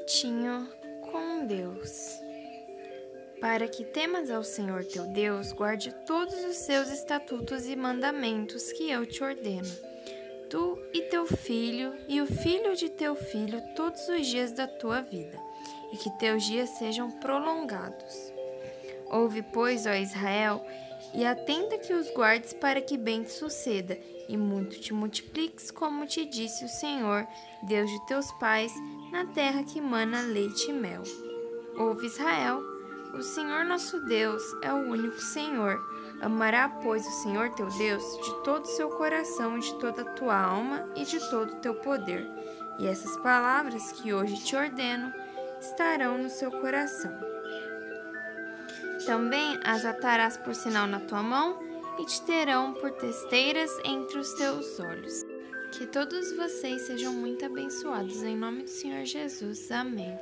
minutinho com Deus. Para que temas ao Senhor teu Deus, guarde todos os seus estatutos e mandamentos que eu te ordeno. Tu e teu filho e o filho de teu filho todos os dias da tua vida, e que teus dias sejam prolongados. Ouve, pois, ó Israel, e atenta que os guardes para que bem te suceda, e muito te multipliques, como te disse o Senhor, Deus de teus pais, na terra que mana leite e mel. Ouve Israel, o Senhor nosso Deus é o único Senhor. Amará, pois, o Senhor teu Deus de todo o seu coração, de toda a tua alma e de todo o teu poder. E essas palavras que hoje te ordeno estarão no seu coração. Também as atarás por sinal na tua mão e te terão por testeiras entre os teus olhos. Que todos vocês sejam muito abençoados em nome do Senhor Jesus. Amém.